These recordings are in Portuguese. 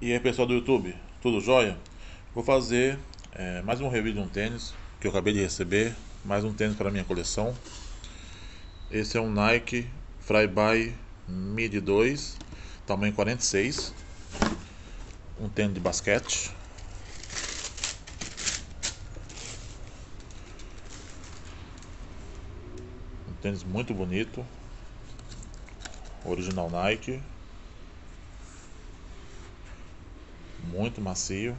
E aí pessoal do YouTube, tudo jóia? Vou fazer é, mais um review de um tênis que eu acabei de receber, mais um tênis para minha coleção. Esse é um Nike Flyby Mid 2, tamanho 46, um tênis de basquete. Um tênis muito bonito, original Nike. Muito macio.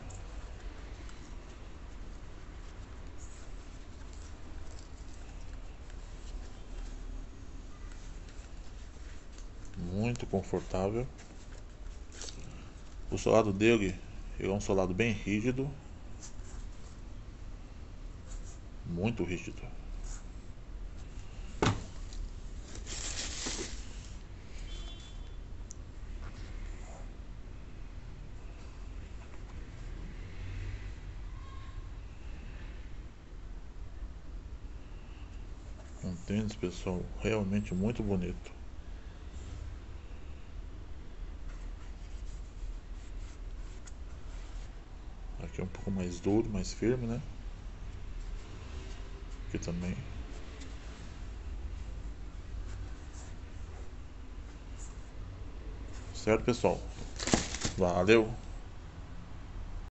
Muito confortável. O solado dele é um solado bem rígido. Muito rígido. Um tênis, pessoal, realmente muito bonito. Aqui é um pouco mais duro, mais firme, né? Aqui também. Certo, pessoal? Valeu!